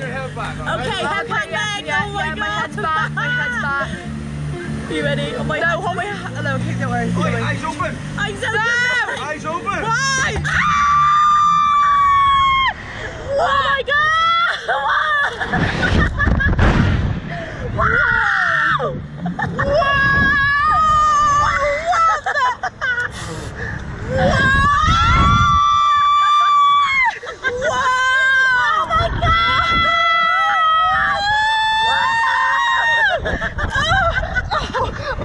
your head back. Okay, head back then. yeah, oh my yeah, god. my head's back, my head's back. You ready? Oh my No, hold my hand. No, okay, don't worry. Don't Oi, worry. eyes open. I'm so good. Eyes open. Ah! Why? Oh my god! Wow! What the? Wow! Oh my god!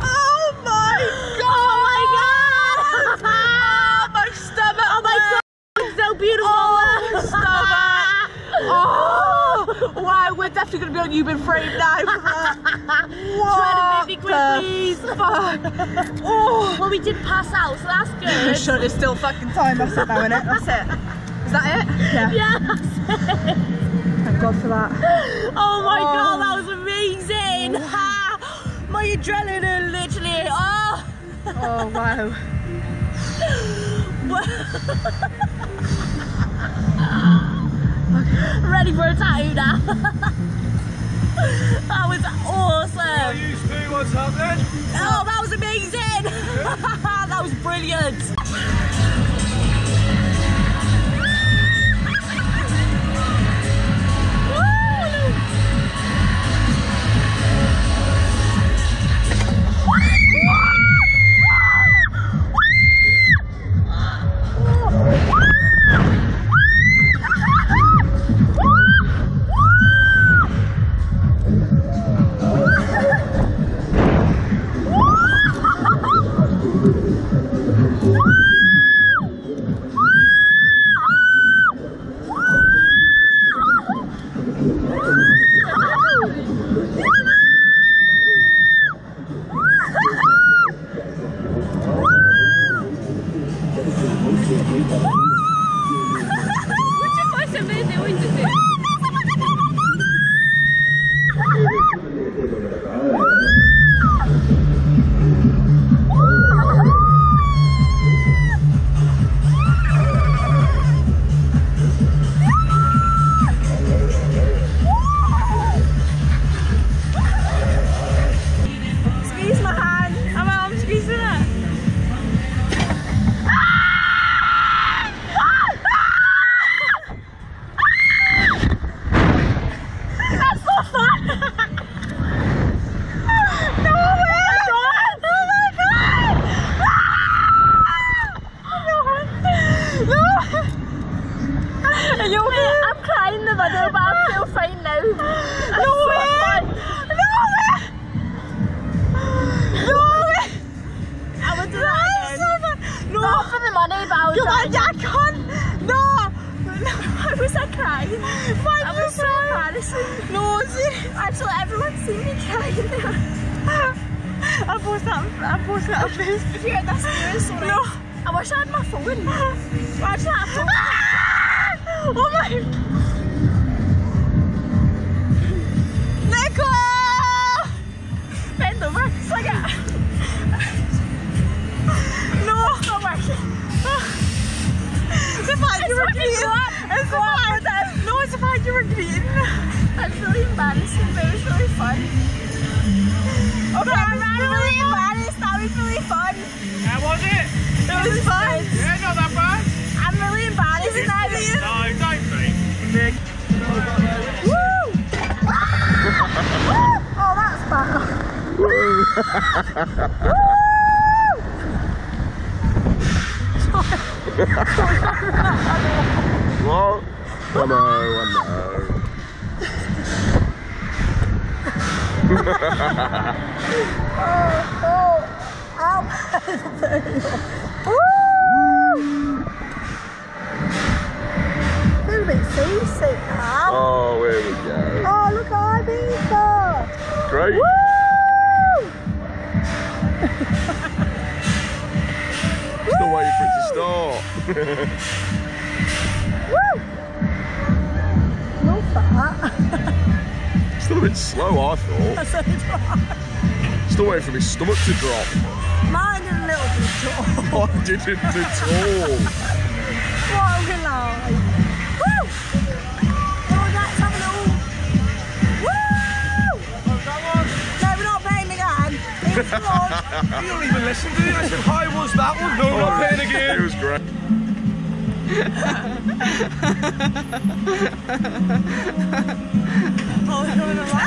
Oh my god! Oh my god! Oh my stomach! Oh my god! So beautiful! Oh my stomach! Oh! We're definitely gonna be on You've Been Framed now. What Try to make me quick, please. fuck? Oh! Well, we did pass out, so that's good. Sure, there's still fucking time. That's it now, innit? That's it. Is that it? Yeah. yeah. Thank God for that. Oh my Oh. god, that was! My adrenaline literally. Oh! Oh wow. Ready for a tattoo now. that was Are awesome. you two, what's happening? Oh, that was amazing. that was brilliant. All right. météo, une so embarrassing. No, see. Actually, everyone's seen me crying. now. I post that. I post that on Facebook. Here, that's yours. sorry. No. I wish I had my phone. Well, actually, I have phone. Oh my. Nico! Bend over. Swing it. No. Not working. The fact you were working. greeting. Go up. It's the Go up fact. it. The fact you were greeting. That's really embarrassing, but it was really fun. Okay, I'm I'm really embarrassed. That was really fun. How was it? It was fun. Yeah, not that bad. I'm really embarrassed now. No, don't be. Woo! oh, that's bad. What? I know, I know. A bit seasick now. Oh, here we go. Oh, look Ibiza. Great. Woo! Still waiting for it to start. Still a bit slow, I thought. So. Still waiting for my stomach to drop. Mine did a little bit at all. Mine didn't at all. what a lie. Woo! That's having a No, we're not paying again. you don't even listen, do you? How was that one? No, we're not playing again. It was great. 本当のわ。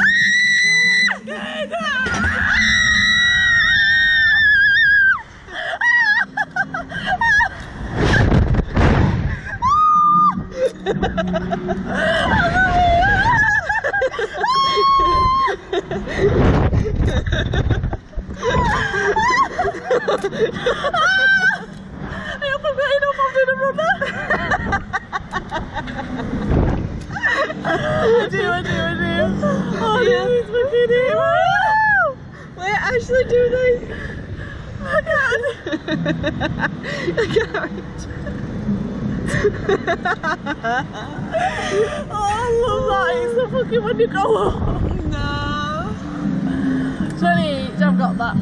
Ah! I do, I do, I do. Oh, this is fucking it. Wait, actually do this. I can't. I can't. oh, I love that. It's the fucking when you go. No. 20, I've got that.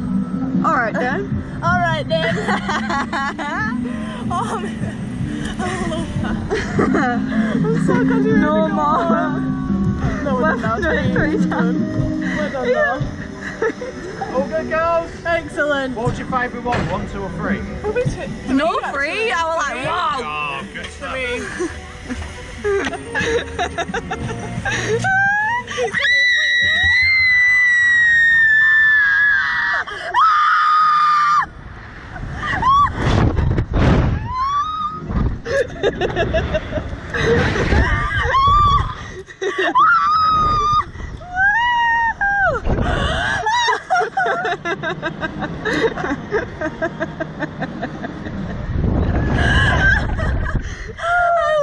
Alright then. Alright then. oh, man. I love that. I'm so glad you're No more. No, we're done now. Three times. We're done now. All good, girls. Excellent. What's your favourite one? One, two, or three? Probably two. No free. I was like, wow. Oh, good stuff. I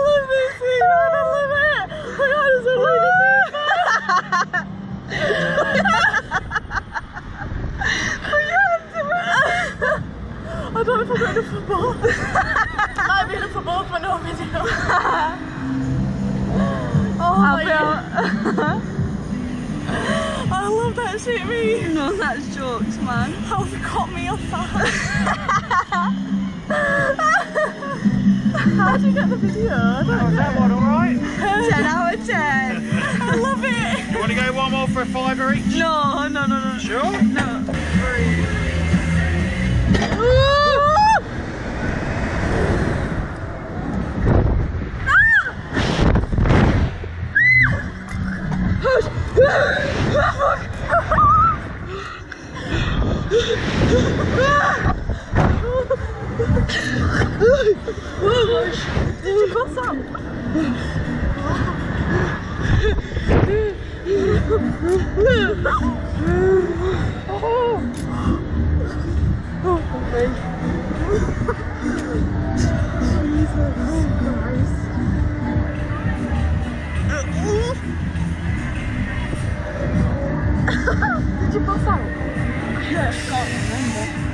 love this scene. I love it. My God, it's so I don't know if I'm going to football. I've been a football for no video. Oh my god. I love that shit, me. No, that's jokes, man. How they caught me off that. How did you get the video? I don't Oh, that one alright? 10 out of 10. I love it. You want to go one more for a fiver each? No, no, no, no. Sure? No. Did you pass Vamos embora.